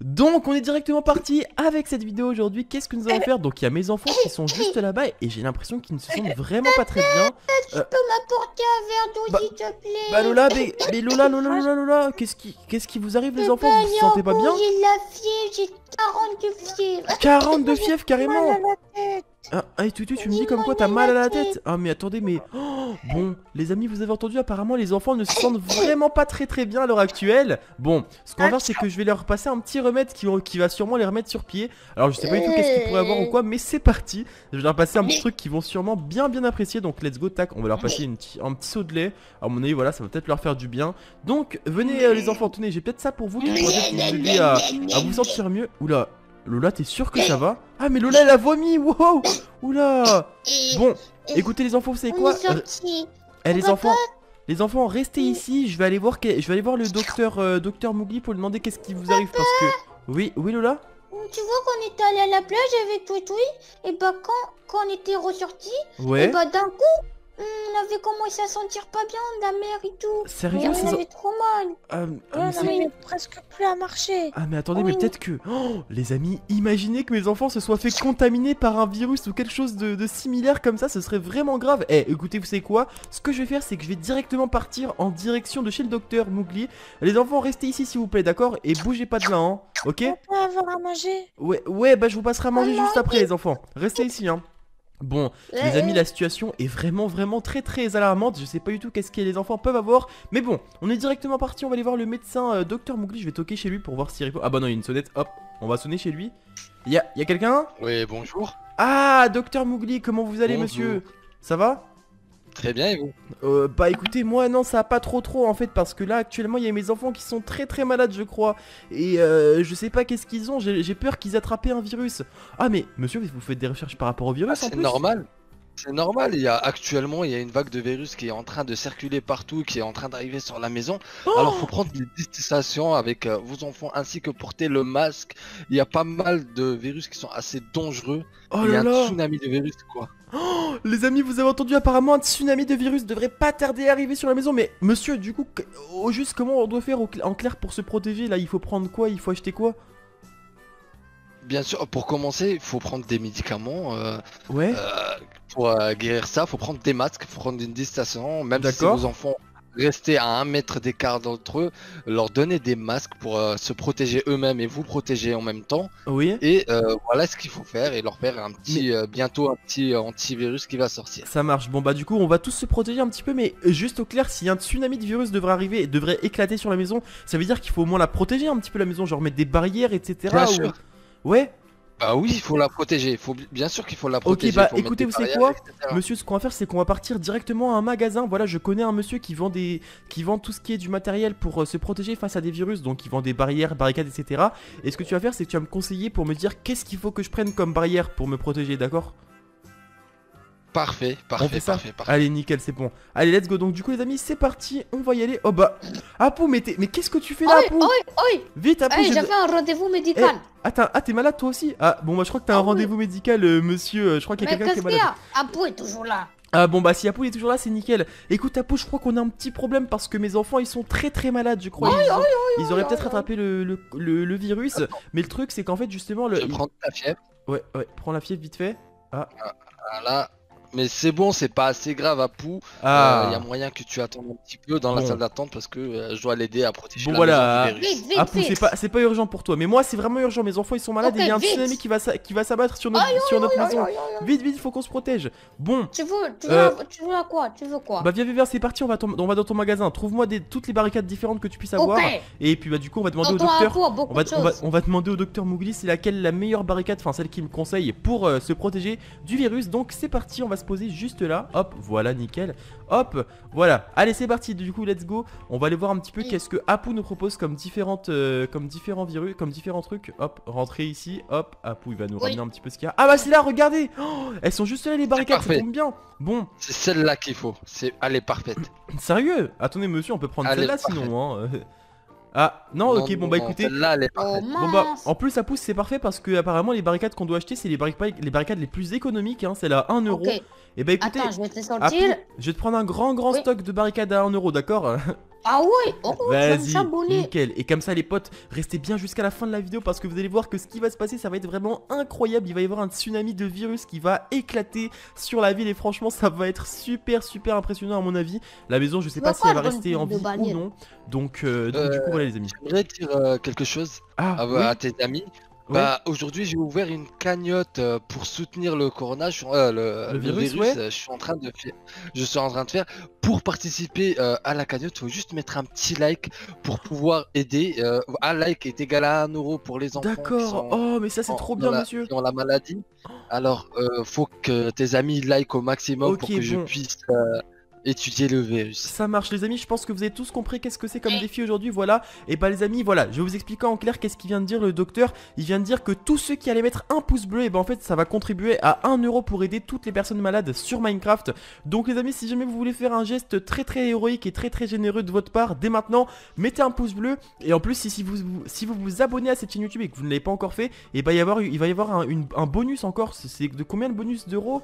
Donc on est directement parti avec cette vidéo aujourd'hui. Qu'est-ce que nous allons faire? Donc il y a mes enfants qui sont juste là-bas et j'ai l'impression qu'ils ne se sentent vraiment pas très bien. Tu peux m'apporter un verre d'eau bah- s'il te plaît Bah Lola, mais, mais Lola, Lola, Lola, Lola, qu'est-ce qui, qu'est-ce qui vous arrive les enfants? Vous vous sentez pas bien? J'ai la fièvre, j'ai 40 de fièvre. 40 de fièvre carrément Ah, ah, et Tutu, tu me dis comme quoi t'as mal à la tête Ah mais attendez, mais... oh, bon, les amis, vous avez entendu, apparemment les enfants ne se sentent vraiment pas très très bien à l'heure actuelle. Bon, ce qu'on va faire, c'est que je vais leur passer un petit remède qui, qui va sûrement les remettre sur pied. Alors je sais pas du tout qu'est-ce qu'ils pourraient avoir ou quoi, mais c'est parti. Je vais leur passer un petit truc qu'ils vont sûrement bien bien apprécier. Donc let's go, tac, on va leur passer une un petit saut de lait. À mon avis, voilà, ça va peut-être leur faire du bien. Donc venez euh, les enfants, tenez, j'ai peut-être ça pour vous qui pourrait peut-être vous aider à, à vous sentir mieux. Oula, Lola, t'es sûr que ça va? Ah mais Lola, elle a vomi, wow Oula Bon, écoutez les enfants, vous savez quoi est? Eh les enfants, les enfants, restez ici. Je vais aller voir, je vais aller voir le docteur, euh, docteur Mowgli pour lui demander qu'est-ce qui vous arrive parce que. Oui, oui Lola? Tu vois qu'on était allé à la plage avec Toui et bah quand, quand on était ressortis, et Ouais. bah d'un coup, on avait commencé à sentir pas bien de la mer et tout. Sérieux, on avait trop mal. Ah, ah, mais n'arrivait presque plus à marcher. ah, mais attendez, mais peut-être que. Oh, les amis, imaginez que mes enfants se soient fait contaminer par un virus ou quelque chose de, de similaire comme ça, ce serait vraiment grave. Eh, écoutez, vous savez quoi? Ce que je vais faire, c'est que je vais directement partir en direction de chez le docteur Mowgli. Les enfants, restez ici s'il vous plaît, d'accord? Et bougez pas de là, hein Ok? On peut avoir à manger? Ouais, ouais, bah je vous passerai à manger Oh juste après, les enfants. Restez ici, hein. Bon, les amis, la situation est vraiment, vraiment très, très alarmante. Je sais pas du tout qu'est-ce que les enfants peuvent avoir. Mais bon, on est directement parti. On va aller voir le médecin euh, Docteur Mowgli. Je vais toquer chez lui pour voir s'il répond. Ah bah non, il y a une sonnette. Hop, on va sonner chez lui. Y'a y a quelqu'un? Oui, bonjour. Ah, Docteur Mowgli, comment vous allez, Bonjour. monsieur? Ça va? Très bien, et vous euh, bah écoutez, moi non, ça va pas trop trop en fait parce que là actuellement il y a mes enfants qui sont très très malades je crois et euh, je sais pas qu'est-ce qu'ils ont, j'ai peur qu'ils attrapent un virus. Ah mais monsieur, vous faites des recherches par rapport au virus Ah, C'est normal. C'est normal, il y a actuellement il y a une vague de virus qui est en train de circuler partout, qui est en train d'arriver sur la maison. Oh Alors faut prendre des distanciations avec euh, vos enfants ainsi que porter le masque. Il y a pas mal de virus qui sont assez dangereux. Oh il y là a un tsunami de virus quoi. Les amis, vous avez entendu apparemment un tsunami de virus devrait pas tarder à arriver sur la maison mais monsieur, du coup, au juste comment on doit faire en clair pour se protéger là? Il faut prendre quoi? Il faut acheter quoi? Bien sûr, pour commencer, il faut prendre des médicaments. euh, Ouais euh, pour euh, guérir ça, faut prendre des masques, faut prendre une distanciation. Même si D'accord. vos enfants rester à un mètre d'écart d'entre eux, leur donner des masques pour euh, se protéger eux-mêmes et vous protéger en même temps. Oui Et euh, voilà ce qu'il faut faire et leur faire un petit euh, bientôt un petit antivirus qui va sortir. Ça marche. Bon bah du coup on va tous se protéger un petit peu mais juste au clair si un tsunami de virus devrait arriver et devrait éclater sur la maison, ça veut dire qu'il faut au moins la protéger un petit peu la maison, genre mettre des barrières etc. Bien ou- sûr. Ouais, Bah oui, il faut la protéger. Il faut bi- bien sûr qu'il faut la Ok, protéger. bah, faut mettre écoutez, vous savez quoi etc. monsieur ce qu'on va faire c'est qu'on va partir directement à un magasin. Voilà je connais un monsieur qui vend des qui vend tout ce qui est du matériel pour euh, se protéger face à des virus, donc il vend des barrières, barricades etc. Et ce que tu vas faire c'est que tu vas me conseiller pour me dire qu'est-ce qu'il faut que je prenne comme barrière pour me protéger, d'accord? Parfait, On parfait, fait ça parfait, parfait. Allez nickel c'est bon. Allez let's go donc du coup les amis c'est parti, on va y aller. Oh bah Apu mais, t'es- mais qu'est-ce que tu fais là Oi, Apu oi, oi Vite Apu Hey, j'ai- j'avais un rendez-vous médical. Ah, t'as- ah, t'es malade toi aussi Ah bon bah je crois que t'as un Ah oui. rendez-vous médical euh, monsieur, euh, je crois qu'il y a Mais quelqu'un qui qu'est-ce est qu'il y malade. a Apu est toujours là. Ah bon bah si Apu est toujours là c'est nickel. Écoute Apu je crois qu'on a un petit problème parce que mes enfants ils sont très très malades je crois. Ils, ont- ils auraient oui, peut-être oui. attrapé le, le, le- le virus mais le truc c'est qu'en fait justement le... Je prends ta fièvre. Ouais ouais prends la fièvre vite fait. Voilà. Mais c'est bon, c'est pas assez grave à Pou. Ah Il y a moyen que tu attendes un petit peu dans la Bon. salle d'attente parce que euh, je dois l'aider à protéger Bon, la voilà. maison du virus. Vite, vite, Apu vite. c'est pas, c'est pas urgent pour toi mais moi c'est vraiment urgent mes enfants ils sont malades et il y a un vite. tsunami qui va, s'a- qui va s'abattre sur notre, sur notre Aïe, maison. aïe, aïe, aïe. Vite vite il faut qu'on se protège. Bon Tu veux, tu veux, Euh, tu veux à quoi? Tu veux quoi? Bah viens viens viens, c'est parti on va, ton- on va dans ton magasin. Trouve-moi toutes les barricades différentes que tu puisses avoir. Ok. Et puis bah du coup on va demander au docteur On va, on, va, choses. on va demander au docteur Mowgli c'est laquelle la meilleure barricade, enfin celle qu'il me conseille pour euh, se protéger du virus. Donc c'est parti, on va se poser juste là. Hop, voilà, nickel. Hop, voilà. Allez, c'est parti. Du coup, let's go. On va aller voir un petit peu qu'est-ce que Apu nous propose comme différentes, euh, comme différents virus, comme différents trucs. Hop, rentrer ici. Hop, Apu il va nous Oui. ramener un petit peu ce qu'il y a. Ah bah c'est là, regardez. Oh, elles sont juste là les barricades, ça tombe bien. Bon, C'est celle-là qu'il faut. C'est elle est parfaite. sérieux? Attendez monsieur, on peut prendre celle-là sinon. hein. Ah non, ok, bon bah écoutez. Elle est Oh. Bon bah, en plus, à pouce, c'est parfait parce que apparemment les barricades qu'on doit acheter, c'est les barricades, les barricades les plus économiques, hein, c'est là 1 euro. Et bah écoutez, Attends, je vais te Apu, sortir. je vais te prendre un grand grand Oui. stock de barricades à 1 euro, d'accord? Ah ouais Oh, Vas-y, nickel. Et comme ça, les potes, restez bien jusqu'à la fin de la vidéo parce que vous allez voir que ce qui va se passer, ça va être vraiment incroyable. Il va y avoir un tsunami de virus qui va éclater sur la ville et franchement, ça va être super, super impressionnant à mon avis. La maison, je sais pas si elle va rester en vie ou non. Donc, euh, donc du Euh, coup, voilà les amis. J'aimerais dire euh, quelque chose Ah, à, oui, à tes amis. Ouais. Bah, aujourd'hui, j'ai ouvert une cagnotte euh, pour soutenir le corona, je suis- euh, le, Le le virus, ouais. euh, je suis en train de faire, je suis en train de faire. Pour participer euh, à la cagnotte, faut juste mettre un petit like pour pouvoir aider. euh, un like est égal à un euro pour les enfants. D'accord. Oh, mais ça, c'est trop dans bien, la- monsieur. qui ont la maladie. Alors, euh, faut que tes amis like au maximum pour que je puisse étudier le virus. Ça marche les amis, je pense que vous avez tous compris qu'est-ce que c'est comme défi aujourd'hui, voilà. Et bah les amis, voilà, je vais vous expliquer en clair qu'est-ce qu'il vient de dire le docteur. Il vient de dire que tous ceux qui allaient mettre un pouce bleu, et ben en fait ça va contribuer à 1 euro pour aider toutes les personnes malades sur Minecraft. Donc les amis, si jamais vous voulez faire un geste très très héroïque et très très généreux de votre part, dès maintenant, mettez un pouce bleu. Et en plus, si, vous, vous- si vous vous abonnez à cette chaîne YouTube et que vous ne l'avez pas encore fait, et bah il, va y avoir, il va y avoir un, un bonus encore. C'est de combien le bonus d'euros?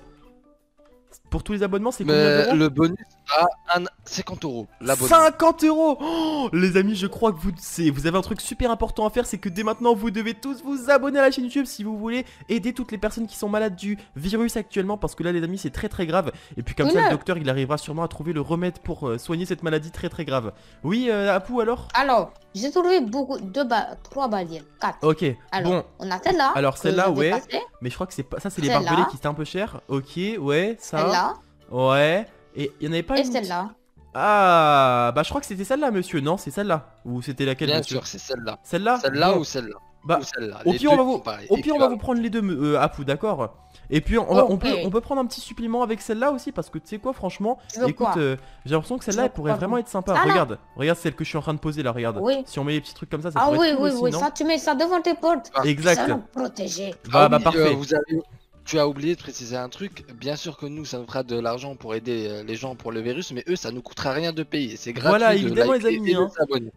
Pour tous les abonnements, c'est combien d'euros? le bonus à un- 50 euros. L'abonnement. 50 euros Oh, Les amis, je crois que vous, c'est- vous avez un truc super important à faire, c'est que dès maintenant, vous devez tous vous abonner à la chaîne YouTube si vous voulez aider toutes les personnes qui sont malades du virus actuellement, parce que là, les amis, c'est très très grave. Et puis comme ça, le docteur, il arrivera sûrement à trouver le remède pour euh, soigner cette maladie très très grave. Oui, euh, Apu, alors? Alors, j'ai trouvé beaucoup, deux ba... trois barrières, quatre. Ok, Alors, bon, on a celle-là. Alors, celle-là, ouais. mais je crois que c'est pas ça, c'est les barbelés qui étaient un peu chers. Ok, ouais, ça. Celle-là Ouais. Et il y en avait pas et une celle-là. Ah, bah je crois que c'était celle-là, monsieur. Non, c'est celle-là. Ou c'était laquelle, Bien monsieur sûr, c'est celle-là. Celle-là Celle-là ou celle-là Bah, Ou celle-là. Au Les pire, on va vous, au pire, on va vous prendre les deux, euh, Apu, d'accord Et puis, on, va- on, peut, Ok. on peut prendre un petit supplément avec celle-là aussi, parce que tu sais quoi, franchement, Tu veux écoute, quoi euh, j'ai l'impression que celle-là, elle pourrait vraiment être sympa. Ah, là. regarde, regarde celle que je suis en train de poser là, regarde. Oui. Si on met les petits trucs comme ça, ça Ah pourrait oui, être cool oui, aussi, oui, non ça tu mets ça devant tes portes. Exact. Ça nous protéger. Bah, Ah bah oui, parfait. euh, vous avez- Tu as oublié de préciser un truc. Bien sûr que nous, ça nous fera de l'argent pour aider euh, les gens pour le virus, mais eux, ça nous coûtera rien de payer. C'est gratuit. Voilà, de évidemment, les amis, hein.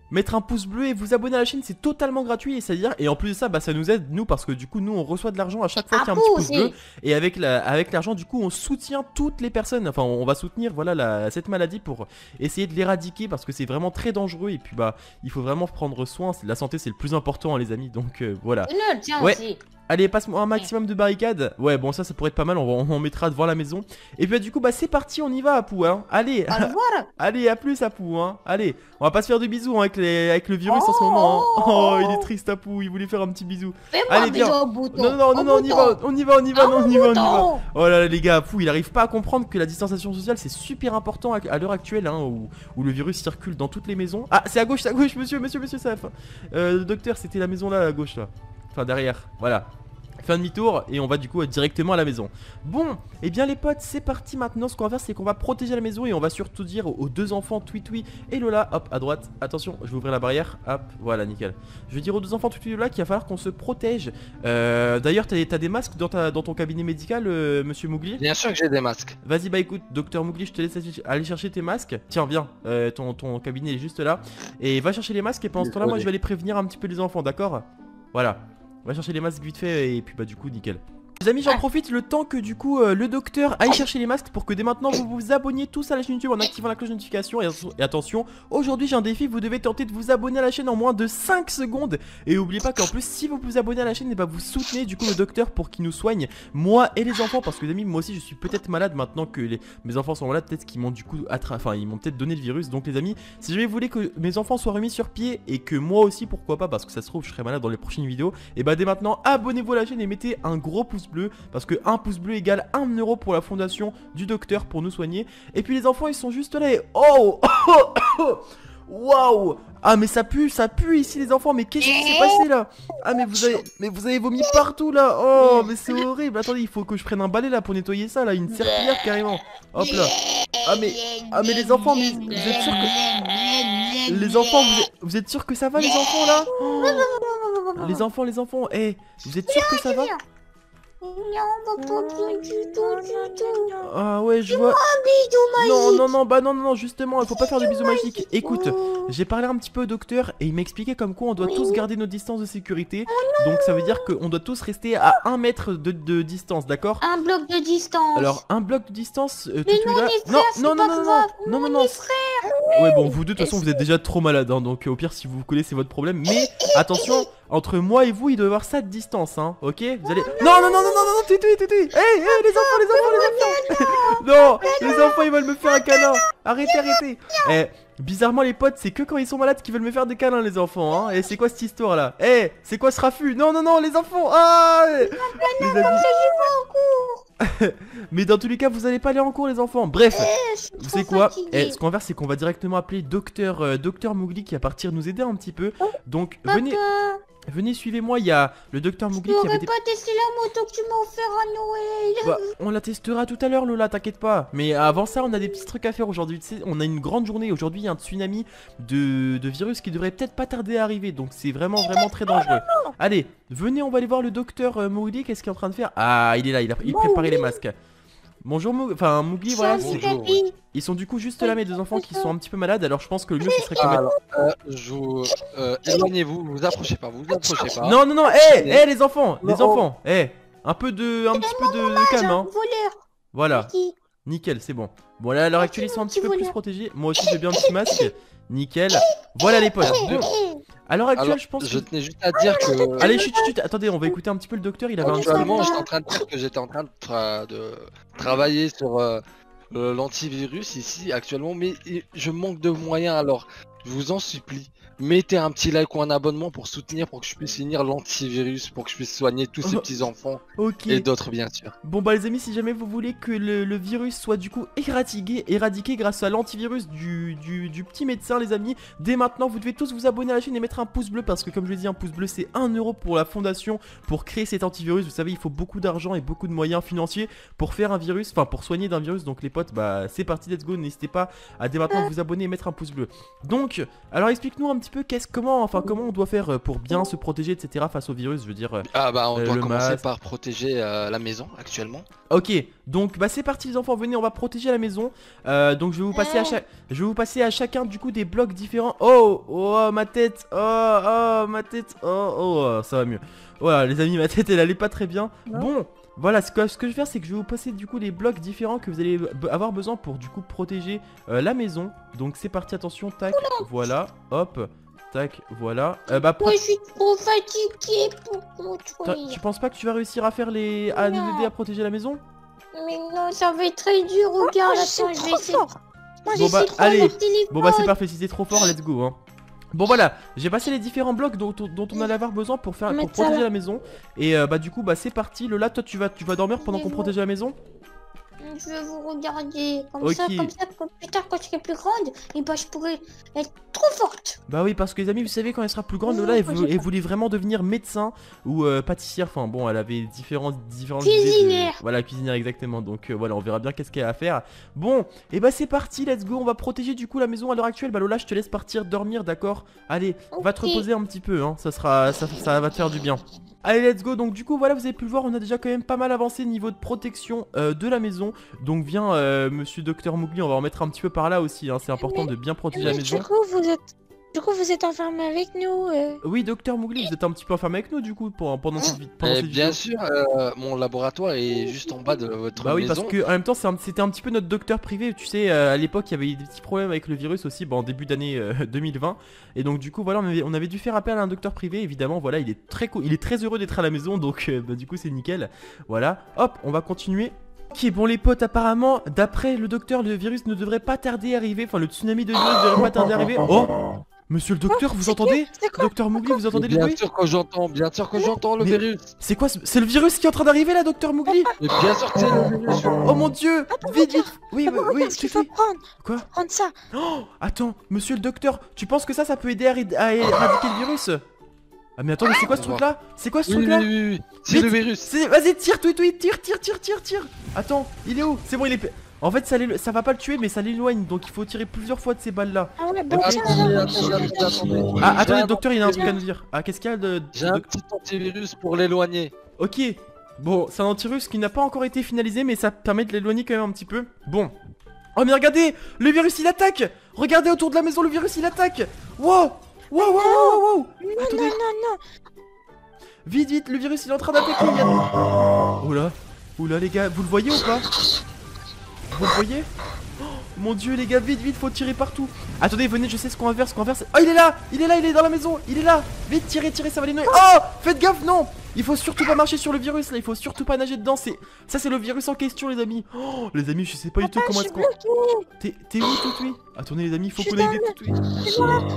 Mettre un pouce bleu et vous abonner à la chaîne, c'est totalement gratuit. Et c'est-à-dire, et en plus de ça, bah, ça nous aide nous parce que du coup, nous, on reçoit de l'argent à chaque fois qu'il y a un petit pouce aussi. bleu. Et avec la, avec l'argent, du coup, on soutient toutes les personnes. Enfin, on va soutenir, voilà, la- cette maladie pour essayer de l'éradiquer parce que c'est vraiment très dangereux. Et puis, bah, il faut vraiment prendre soin. C'est- La santé, c'est le plus important, hein, les amis. Donc, euh, voilà. Une heure, tiens Ouais. aussi. Allez, passe-moi un maximum de barricades. Ouais, bon, ça, ça pourrait être pas mal. On, on en mettra devant la maison. Et puis, bah, du coup, bah, c'est parti. On y va, Apu. Hein. Allez, allez, à plus, Apu. Hein. Allez, on va pas se faire de bisous hein, avec, les, avec le virus en ce moment. hein. oh, Oh, il est triste, Apu. Il voulait faire un petit bisou. Allez, viens. bisou au bouton. Non, non, non, non, non, on y va, on y va, on y va, Ah, non, on y va, on y va. Oh là là, les gars, fou, il arrive pas à comprendre que la distanciation sociale c'est super important à, à l'heure actuelle, hein, où, où le virus circule dans toutes les maisons. Ah, c'est à gauche, c'est à gauche, monsieur, monsieur, monsieur, c'est à la fin. Euh, le docteur, c'était la maison là, à gauche là. Enfin, derrière, voilà. Fin demi-tour et on va du coup directement à la maison. Bon, et bien les potes, c'est parti maintenant. Ce qu'on va faire, c'est qu'on va protéger la maison et on va surtout dire aux, deux enfants, Tweetwee et Lola, hop, à droite. Attention, je vais ouvrir la barrière. Hop, voilà, nickel. Je vais dire aux deux enfants, Tweetwee et Lola, qu'il va falloir qu'on se protège. Euh, D'ailleurs, t'as t'as des masques dans, ta, dans ton cabinet médical, euh, monsieur Mougli? Bien sûr que j'ai des masques. Vas-y, bah écoute, docteur Mougli, je te laisse aller chercher tes masques. Tiens, viens, euh, ton, ton cabinet est juste là. Et va chercher les masques et pendant ce temps-là, moi je vais aller prévenir un petit peu les enfants, d'accord? Voilà. Va chercher les masques vite fait et puis bah du coup, nickel. Les amis, j'en profite le temps que du coup euh, le docteur aille chercher les masques pour que dès maintenant vous vous abonniez tous à la chaîne YouTube en activant la cloche de notification. Et, et attention, aujourd'hui j'ai un défi, vous devez tenter de vous abonner à la chaîne en moins de 5 secondes. Et n'oubliez pas qu'en plus, si vous vous abonnez à la chaîne, et bah vous soutenez du coup le docteur pour qu'il nous soigne, moi et les enfants. Parce que les amis, moi aussi je suis peut-être malade maintenant que les, mes enfants sont malades, peut-être qu'ils m'ont du coup attra... enfin ils m'ont peut-être donné le virus. Donc les amis, si jamais vous voulez que mes enfants soient remis sur pied et que moi aussi pourquoi pas, parce que ça se trouve je serai malade dans les prochaines vidéos, et bah dès maintenant abonnez-vous à la chaîne et mettez un gros pouce bleu parce que un pouce bleu égale 1 euro pour la fondation du docteur pour nous soigner. Et puis les enfants ils sont juste là et oh Waouh. Ah mais ça pue, ça pue ici les enfants, mais qu'est-ce qui s'est passé là? Ah mais vous avez mais vous avez vomi partout là. Oh mais c'est horrible. Attendez, il faut que je prenne un balai là pour nettoyer ça là, une serpillière carrément. Hop là. Ah mais ah mais les enfants, mais vous êtes sûrs que les enfants, vous êtes, vous êtes sûrs que ça va les enfants là? Oh. Les enfants, les enfants, eh, vous êtes sûrs que ça va? Non, on va pas bien du tout, du tout. Ah ouais, je vois. Non, magique. non, non, bah non, non, non, justement, il faut pas faire de bisous magiques. Écoute, Oh. j'ai parlé un petit peu au docteur et il m'a expliqué comme quoi on doit tous garder nos distances de sécurité. Donc ça veut dire qu'on doit tous rester à un mètre de, de distance, d'accord? Un bloc de distance. Alors, un bloc de distance, euh, Mais tout non, là. Non, c'est non, non, non, non, non, non, Non, non. Ouais, bon, vous deux, de toute façon, vous êtes déjà trop malade, hein, donc au pire, si vous connaissez votre problème. Mais attention, entre moi et vous, il doit y avoir ça de distance, hein, ok Vous allez. Non, non, non, non, non, non, non, tutui, tutui Hey, hey, les enfants, les enfants, les enfants. Non, les enfants, ils veulent me faire un câlin Arrêtez, arrêtez Eh, bizarrement, les potes, c'est que quand ils sont malades qu'ils veulent me faire des câlins, les enfants, hein Et c'est quoi cette histoire là Eh, c'est quoi ce raffut Non, non, non, les enfants Ah Les amis. Mais dans tous les cas, vous allez pas aller en cours, les enfants. Bref, Eh, vous savez quoi? Eh, Ce qu'on va faire, c'est qu'on va directement appeler Docteur euh, Docteur Mougli qui va partir nous aider un petit peu. Donc venez, Papa, venez, suivez-moi. Il y a le Docteur tu Mougli qui avait n'aurais des. pas testé la moto que tu m'as offert à Noël. Bah, on la testera tout à l'heure, Lola, t'inquiète pas. Mais avant ça, on a des petits trucs à faire aujourd'hui. Tu sais, on a une grande journée. Aujourd'hui, il y a un tsunami de, de virus qui devrait peut-être pas tarder à arriver. Donc, c'est vraiment, vraiment très dangereux. Allez, venez, on va aller voir le docteur euh, Mowgli. Qu'est-ce qu'il est en train de faire? Ah, il est là, il a il préparait les masques. Bonjour, Mowgli. Enfin, Mowgli, voilà. Bonjour. Ils sont du coup juste là, mes deux enfants qui sont un petit peu malades. Alors, je pense que le mieux, ce serait mette. alors, euh, je vous... euh, éloignez-vous, vous approchez pas, vous vous approchez pas. Non, non, non, hé, hé, les enfants, les enfants, hé, un peu de, un petit peu de, de calme, hein. Voleur. Voilà. Nickel, c'est bon. Bon là à l'heure actuelle ils sont un petit peu plus protégés. Moi aussi j'ai bien un petit masque. Nickel. Voilà les potes. Bon, à l'heure actuelle Alors, je pense je tenais juste à dire que... Allez chut chut chut. Attendez on va écouter un petit peu le docteur. Il avait un. Actuellement, Papa. j'étais en train de dire que j'étais en train de, tra- de travailler sur euh, euh, l'antivirus ici actuellement, mais je manque de moyens. Alors, je vous en supplie, mettez un petit like ou un abonnement pour soutenir, pour que je puisse finir l'antivirus, pour que je puisse soigner tous ces Oh. petits enfants et d'autres bien sûr. Bon bah les amis si jamais vous voulez que le, le virus soit du coup éradiqué, éradiqué grâce à l'antivirus du, du, du petit médecin les amis, dès maintenant vous devez tous vous abonner à la chaîne et mettre un pouce bleu parce que comme je l'ai dit un pouce bleu c'est 1 euro pour la fondation pour créer cet antivirus. Vous savez il faut beaucoup d'argent et beaucoup de moyens financiers pour faire un virus, enfin pour soigner d'un virus donc les potes bah c'est parti let's go n'hésitez pas à dès maintenant vous abonner et mettre un pouce bleu. Donc alors explique-nous un petit peu qu'est-ce comment enfin comment on doit faire euh, pour bien se protéger etc face au virus je veux dire euh, Ah bah, on Euh, doit le commencer masque. par protéger euh, la maison actuellement. Ok, donc bah c'est parti les enfants, venez, on va protéger la maison. Euh, donc je vais vous passer à chaque, je vais vous passer à chacun du coup des blocs différents. Oh, oh ma tête, oh, oh ma tête, oh, oh, ça va mieux. Voilà les amis, ma tête elle allait pas très bien. Non. Bon, voilà ce que, ce que je vais faire c'est que je vais vous passer du coup les blocs différents que vous allez avoir besoin pour du coup protéger euh, la maison. Donc c'est parti, attention, tac, voilà, hop, tac, voilà. Euh, bah Moi, je suis trop fatiguée pour construire. tu penses pas que tu vas réussir à faire les, à nous aider à protéger la maison? Mais non, ça va être très dur. Regarde, je attends, suis je vais trop essayer. fort. Moi, Bon, bah, allez. Bon bah c'est parfait, si c'est trop fort, let's go hein. Bon voilà, j'ai passé les différents blocs dont, dont on allait avoir besoin pour faire pour protéger la maison. Et euh, bah du coup bah c'est parti. Lola toi tu vas tu vas dormir pendant qu'on protège la maison? Je vais vous regarder. Comme ça, comme ça, comme plus tard, quand je serai plus grande, et bah, je pourrai être trop forte. Bah oui parce que les amis vous savez quand elle sera plus grande Lola elle, voulait vraiment devenir médecin ou euh, pâtissière. Enfin bon elle avait différents différentes de- Cuisinière. Voilà cuisinière exactement. Donc euh, voilà on verra bien qu'est-ce qu'elle a à faire. Bon et bah c'est parti let's go. On va protéger du coup la maison à l'heure actuelle. Bah Lola je te laisse partir dormir d'accord? Allez va te reposer un petit peu hein. Ça sera ça, ça va te faire du bien. Allez let's go. Donc du coup voilà vous avez pu le voir on a déjà quand même pas mal avancé niveau de protection euh, de la maison donc viens euh, monsieur docteur Mougli on va en mettre un petit peu par là aussi hein. c'est important de bien protéger la Mais maison du coup, vous êtes, du coup, vous êtes enfermé avec nous. euh. oui docteur Mougli vous êtes un petit peu enfermé avec nous du coup pour, pendant cette, pendant cette Eh bien vidéo. sûr, euh, mon laboratoire est juste en bas de votre Bah oui maison. parce que en même temps c'est un- c'était un petit peu notre docteur privé tu sais euh, à l'époque il y avait eu des petits problèmes avec le virus aussi bon, en début d'année euh, 2020 et donc du coup voilà on avait, on avait dû faire appel à un docteur privé évidemment voilà il est très il est très heureux d'être à la maison donc euh, bah, du coup c'est nickel voilà hop on va continuer Ok bon les potes apparemment d'après le docteur le virus ne devrait pas tarder à arriver enfin le tsunami de virus ne devrait pas tarder à arriver oh Monsieur le docteur vous c'est entendez Docteur Mowgli vous entendez le bien bruit sûr que j'entends, bien sûr que j'entends le Mais- virus. C'est quoi ce- C'est le virus qui est en train d'arriver là docteur Mowgli Mais bien sûr que c'est le virus. Oh mon dieu Vite vite Oui oui oui ce qu'il faut prendre. Quoi Prendre ça. Oh, attends, monsieur le docteur, tu penses que ça, ça peut aider à éradiquer le virus Ah mais attends, mais c'est quoi ce truc là C'est quoi ce Oui, truc oui, là oui, oui. C'est le virus. Vas-y, tire, tweet, tweet, tire, tire, tire, tire, tire Attends, il est où C'est bon, il est... En fait, ça, ça va pas le tuer, mais ça l'éloigne, donc il faut tirer plusieurs fois de ces balles là. Ah ouais, bah Attendez. Ah, attendez, docteur, il a un truc à nous dire. Ah, qu'est-ce qu'il y a de... J'ai un petit antivirus pour l'éloigner. Ok, bon, c'est un antivirus qui n'a pas encore été finalisé, mais ça permet de l'éloigner quand même un petit peu. Bon. Oh mais regardez, le virus il attaque Regardez autour de la maison, le virus il attaque Wow Wow, wow, wow, wow, wow Non, Attendez. non, non, non. Vite, vite, le virus il est en train d'attaquer. a- Oula, oula les gars, vous le voyez ou pas? Vous le voyez? Oh, Mon dieu les gars, vite, vite, faut tirer partout. Attendez, venez, je sais ce qu'on va faire, ce qu'on va faire. c'est- Oh, il est là Il est là, il est dans la maison Il est là Vite, tirez, tirez, ça va les noyer. Oh Faites gaffe, non Il faut surtout pas marcher sur le virus là, il faut surtout pas nager dedans. C'est Ça, c'est le virus en question, les amis. Oh, les amis, je sais pas du tout comment je est-ce qu'on. T'es t'es où, Toutoui Attendez, les amis, il faut vite, Toutoui.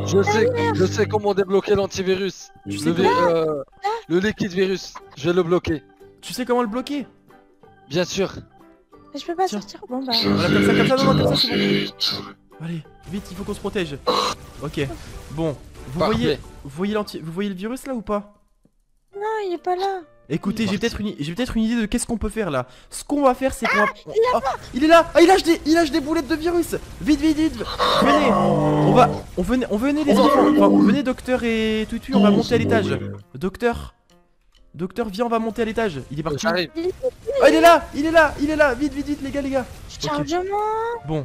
Je sais, je sais comment débloquer l'antivirus. Le, euh, le liquide virus. Je vais le bloquer. Tu sais comment le bloquer? Bien sûr. Je peux pas Tiens. sortir. Bon bah. Voilà, comme ça, comme ça, non, non, comme ça, c'est bon. Allez, vite, il faut qu'on se protège. Ok, bon, vous Parfait. voyez, vous voyez l'anti, vous voyez le virus là ou pas? Non, il est pas là. Écoutez, j'ai peut-être une, j'ai peut-être une idée de qu'est-ce qu'on peut faire là. Ce qu'on va faire, c'est qu'on va. Ah, il est là Ah, il lâche des, il lâche des boulettes de virus. Vite, vite, vite. Venez. On va, on venait, on venait les enfants. Enfin, venez, docteur et Tutu, on va monter à l'étage. Docteur, docteur, viens, on va monter à l'étage. Il est parti. Oh, il est là, il est là, il est là. Vite, vite, vite, les gars, les gars. Chargement. Bon.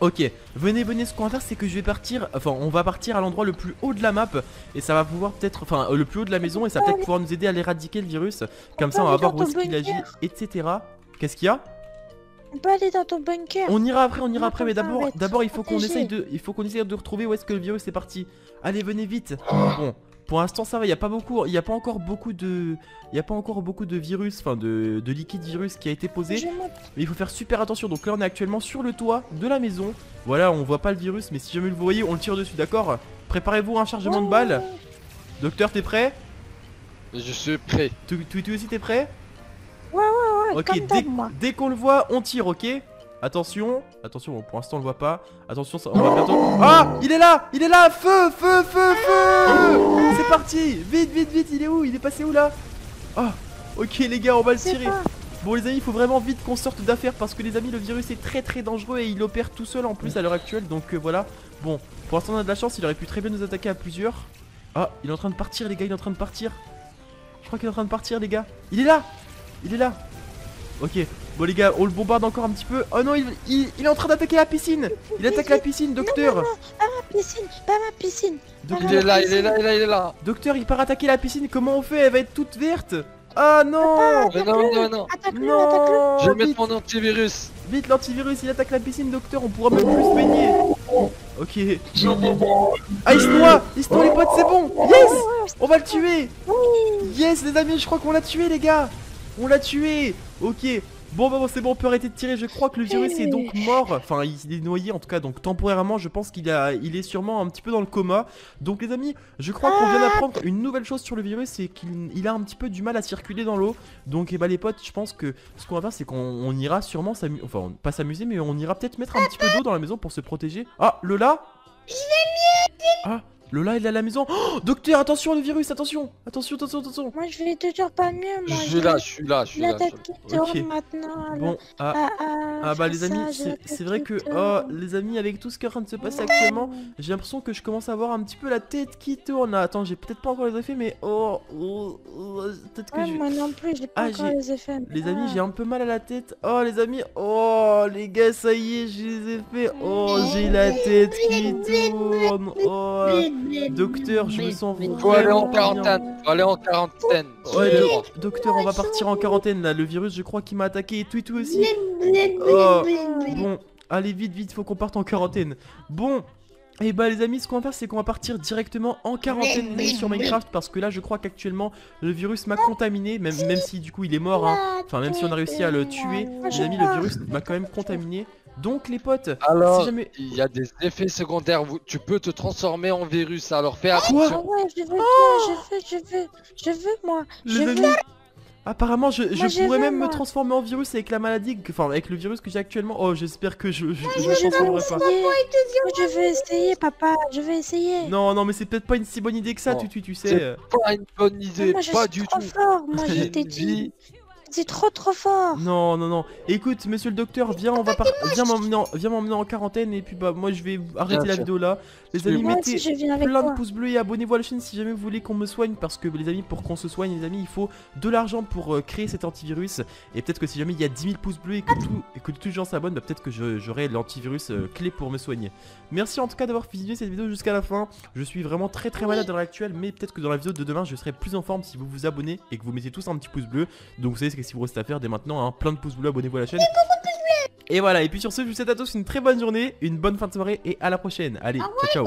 Ok, venez, venez, ce qu'on va faire c'est que je vais partir, enfin on va partir à l'endroit le plus haut de la map et ça va pouvoir peut-être, enfin euh, le plus haut de la maison et ça va peut-être pouvoir nous aider à l'éradiquer le virus, comme ça on va voir où est-ce qu'il agit, etc. Qu'est-ce qu'il y a? On peut aller dans ton bunker. On ira après, on ira après, mais d'abord, d'abord il faut qu'on essaye de, il faut qu'on essaye de retrouver où est-ce que le virus est parti. Allez, venez vite. Bon, pour l'instant ça va, il y a pas beaucoup, il y a pas encore beaucoup de, il y a pas encore beaucoup de virus, enfin de, de liquide virus qui a été posé. Mais il faut faire super attention. Donc là, on est actuellement sur le toit de la maison. Voilà, on voit pas le virus, mais si jamais vous le voyez, on le tire dessus, d'accord? Préparez-vous à un chargement de balles. Docteur, t'es prêt? Je suis prêt. Tu, tu, tu aussi, t'es prêt? Ouais, Ok, comme dès, d'hab, moi. dès qu'on le voit, on tire, ok? Attention, attention, bon, pour l'instant on le voit pas. Attention, ça, on va bientôt. Ah Il est là Il est là Feu Feu Feu Feu C'est parti Vite, vite, vite, il est où Il est passé où là? Ah Ok les gars, on va le tirer. Bon les amis, il faut vraiment vite qu'on sorte d'affaires parce que les amis, le virus est très très dangereux et il opère tout seul en plus à l'heure actuelle. Donc euh, voilà. Bon, pour l'instant on a de la chance, il aurait pu très bien nous attaquer à plusieurs. Ah, il est en train de partir les gars, il est en train de partir. Je crois qu'il est en train de partir les gars. Il est là Il est là Ok, bon les gars, on le bombarde encore un petit peu. Oh non, il, il- il est en train d'attaquer la piscine Il attaque la piscine, docteur Ma piscine, pas ma piscine. Docteur, Il est là, il est là, il est là, il est là. docteur, il part attaquer la piscine, comment on fait? Elle va être toute verte Ah non Mais non, non, non. Attaque-le, attaque-le. Non Je vais mettre vite. mon antivirus. Vite l'antivirus, il attaque la piscine, docteur, on pourra même plus se baigner. Ok. Ah, il se noie Il se noie, les potes, c'est bon Yes On va le tuer Yes, les amis, je crois qu'on l'a tué, les gars On l'a tué Ok. Bon, bah bon, c'est bon, on peut arrêter de tirer. Je crois que le virus est donc mort. Enfin, il est noyé, en tout cas, donc temporairement, je pense qu'il a, il est sûrement un petit peu dans le coma. Donc, les amis, je crois qu'on vient d'apprendre une nouvelle chose sur le virus, c'est qu'il il a un petit peu du mal à circuler dans l'eau. Donc, eh bah, les potes, je pense que ce qu'on va faire, c'est qu'on on ira sûrement s'amuser. Enfin, pas s'amuser, mais on ira peut-être mettre un petit peu d'eau dans la maison pour se protéger. Ah, Lola? Ah, Lola, il est à la maison. Oh, docteur, attention, le virus, attention Attention, attention, attention Moi, je vais toujours pas mieux, Je moi. suis là, je suis là, je suis là. La je tête suis qui là. Ok. tourne maintenant. Bon, ah, Ah, ah, Ah bah les ça, amis, j'ai c'est vrai que, tourne. oh les amis, avec tout ce qui est en train de se passer actuellement, j'ai l'impression que je commence à avoir un petit peu la tête qui tourne. Ah, Attends, j'ai peut-être pas encore les effets, mais oh, oh, oh, peut-être que Ouais, je... moi non plus, j'ai pas Ah, encore j'ai- les effets. Les amis, Ah. j'ai un peu mal à la tête. Oh les amis, oh les gars, ça y est, je les fait. Oh, j'ai la tête qui tourne. Oh, docteur, je me sens Faut aller en quarantaine. Faut aller en quarantaine. Ouais, docteur, on va partir en quarantaine là. Le virus, je crois qu'il m'a attaqué et tout et tout aussi. Oh, bon, allez vite, vite, faut qu'on parte en quarantaine. Bon, et bah les amis, ce qu'on va faire, c'est qu'on va partir directement en quarantaine sur Minecraft parce que là, je crois qu'actuellement le virus m'a contaminé, même, même si du coup il est mort. hein. Enfin, même si on a réussi à le tuer, les amis, le virus m'a quand même contaminé. Donc les potes, Alors, si jamais. il y a des effets secondaires. Tu peux te transformer en virus. Alors fais Ah attention. ouais, je veux, bien, je veux, je veux, je veux, moi. Je Les veux. apparemment, je, pourrais même me transformer en virus avec la maladie, que- enfin avec le virus que j'ai actuellement. Oh, j'espère que je, je, je Moi, transformerai pas. je veux essayer, papa. Je veux essayer. Non, non, mais c'est peut-être pas une si bonne idée que ça, tu, tu, tu sais. Pas une bonne idée. moi, Pas du tout. fort. Moi, je t'ai dit. C'est trop, trop fort. Non, non, non. Écoute, monsieur le docteur, viens, on va par... viens m'emmener en... viens m'emmener en quarantaine et puis bah moi je vais arrêter la sûr. vidéo là. Les amis, Moi mettez aussi, plein toi. de pouces bleus et abonnez-vous à la chaîne si jamais vous voulez qu'on me soigne parce que les amis, pour qu'on se soigne, les amis, il faut de l'argent pour euh, créer cet antivirus et peut-être que si jamais il y a 10 000 pouces bleus et que tout et que tous les gens s'abonnent, bah, peut-être que je- j'aurai l'antivirus euh, clé pour me soigner. Merci en tout cas d'avoir visionné cette vidéo jusqu'à la fin. Je suis vraiment très très malade à l'heure actuelle, mais peut-être que dans la vidéo de demain, je serai plus en forme si vous vous abonnez et que vous mettez tous un petit pouce bleu. Donc vous savez ce qu'il vous reste à faire dès maintenant, hein, plein de pouces bleus, abonnez-vous à la chaîne. Et voilà, et puis sur ce, je vous souhaite à tous une très bonne journée, une bonne fin de soirée et à la prochaine. Allez, ciao ciao.